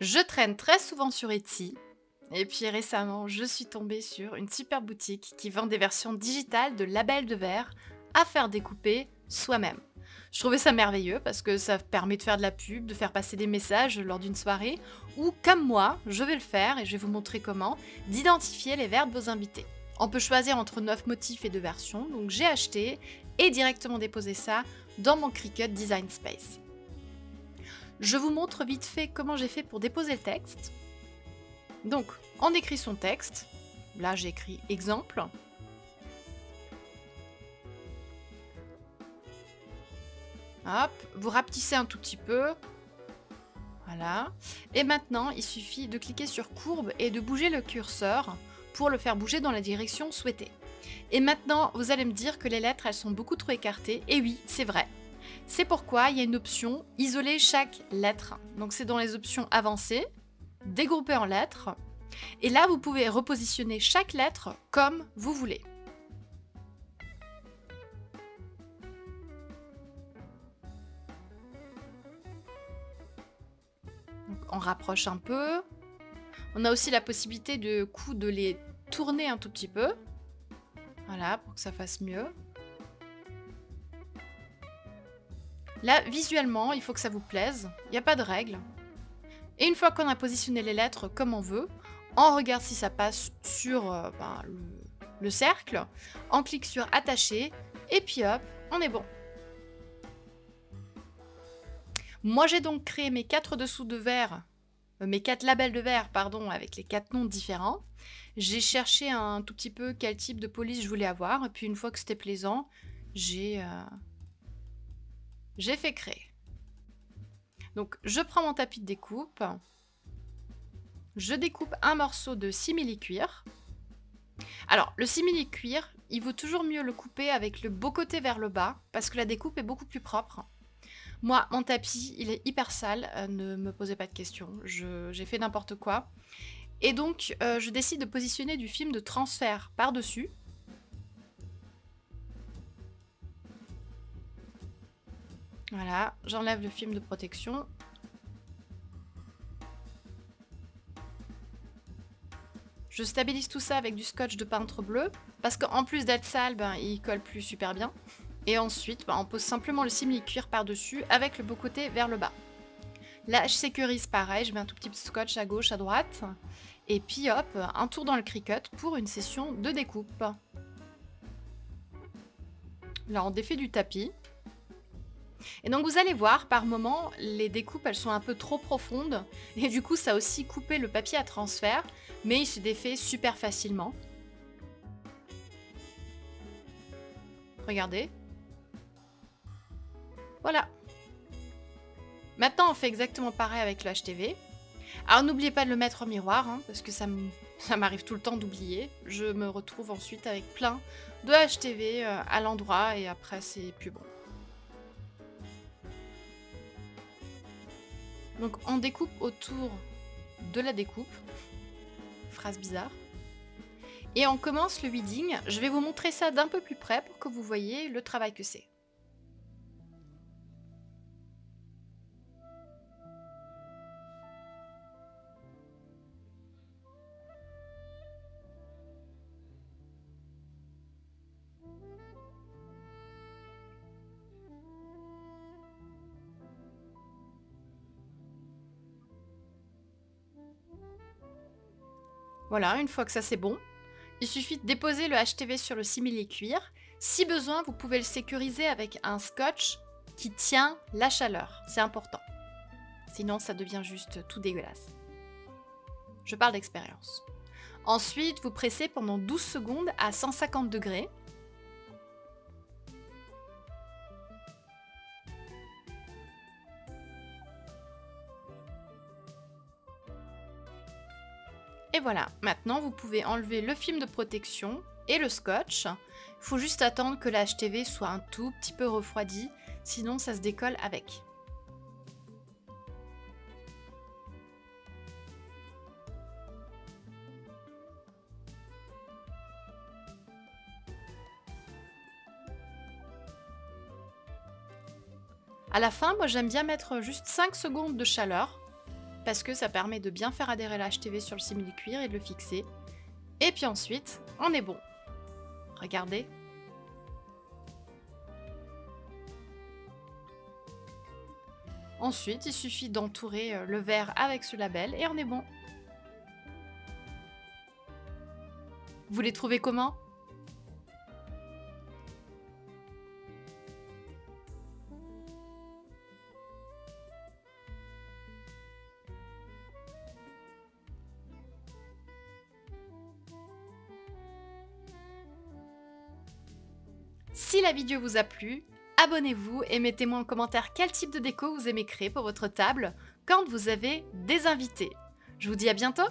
Je traîne très souvent sur Etsy. Et puis récemment, je suis tombée sur une super boutique qui vend des versions digitales de labels de verre à faire découper soi-même. Je trouvais ça merveilleux parce que ça permet de faire de la pub, de faire passer des messages lors d'une soirée, ou comme moi, je vais le faire et je vais vous montrer comment, d'identifier les verres de vos invités. On peut choisir entre 9 motifs et 2 versions, donc j'ai acheté et directement déposé ça dans mon Cricut Design Space. Je vous montre vite fait comment j'ai fait pour déposer le texte. Donc, on écrit son texte. Là, j'ai écrit exemple. Hop, vous rapetissez un tout petit peu. Voilà. Et maintenant, il suffit de cliquer sur courbe et de bouger le curseur pour le faire bouger dans la direction souhaitée. Et maintenant, vous allez me dire que les lettres, elles sont beaucoup trop écartées. Et oui, c'est vrai. C'est pourquoi il y a une option isoler chaque lettre. Donc c'est dans les options avancées, dégrouper en lettres. Et là, vous pouvez repositionner chaque lettre comme vous voulez. on rapproche un peu. On a aussi la possibilité de coup de les tourner un tout petit peu. Voilà, pour que ça fasse mieux. Là, visuellement, il faut que ça vous plaise. Il n'y a pas de règle. Et une fois qu'on a positionné les lettres comme on veut, on regarde si ça passe sur euh, ben, le, le cercle. On clique sur attacher. Et puis hop, on est bon. Moi, j'ai donc créé mes quatre dessous de verre euh, mes quatre labels de verre, pardon, avec les quatre noms différents. J'ai cherché un tout petit peu quel type de police je voulais avoir. Et puis une fois que c'était plaisant, j'ai euh, j'ai fait créer. Donc je prends mon tapis de découpe. Je découpe un morceau de simili-cuir. Alors, le simili-cuir, il vaut toujours mieux le couper avec le beau côté vers le bas, parce que la découpe est beaucoup plus propre. Moi, mon tapis, il est hyper sale, euh, ne me posez pas de questions, j'ai fait n'importe quoi. Et donc, euh, je décide de positionner du film de transfert par-dessus. Voilà, j'enlève le film de protection. Je stabilise tout ça avec du scotch de peintre bleu, parce qu'en plus d'être sale, ben, il colle plus super bien. Et ensuite, bah, on pose simplement le simili-cuir par-dessus avec le beau côté vers le bas. Là, je sécurise pareil, je mets un tout petit scotch à gauche, à droite. Et puis hop, un tour dans le Cricut pour une session de découpe. Là, on défait du tapis. Et donc vous allez voir, par moment, les découpes, elles sont un peu trop profondes. Et du coup, ça a aussi coupé le papier à transfert. Mais il se défait super facilement. Regardez, voilà. Maintenant, on fait exactement pareil avec le HTV. Alors, n'oubliez pas de le mettre au miroir, hein, parce que ça m'arrive tout le temps d'oublier. Je me retrouve ensuite avec plein de HTV euh, à l'endroit, et après, c'est plus bon. Donc, on découpe autour de la découpe. Phrase bizarre. Et on commence le weeding. Je vais vous montrer ça d'un peu plus près pour que vous voyez le travail que c'est. Voilà, une fois que ça c'est bon, il suffit de déposer le HTV sur le simili-cuir. Si besoin, vous pouvez le sécuriser avec un scotch qui tient la chaleur. C'est important. Sinon, ça devient juste tout dégueulasse. Je parle d'expérience. Ensuite, vous pressez pendant 12 secondes à 150 degrés Et voilà, maintenant vous pouvez enlever le film de protection et le scotch. Il faut juste attendre que la HTV soit un tout petit peu refroidi, sinon ça se décolle avec. À la fin, moi j'aime bien mettre juste 5 secondes de chaleur parce que ça permet de bien faire adhérer la HTV sur le simili-cuir et de le fixer. Et puis ensuite, on est bon. Regardez. Ensuite, il suffit d'entourer euh, le verre avec ce label et on est bon. Vous les trouvez comment? Si la vidéo vous a plu, abonnez-vous et mettez-moi en commentaire quel type de déco vous aimez créer pour votre table quand vous avez des invités. Je vous dis à bientôt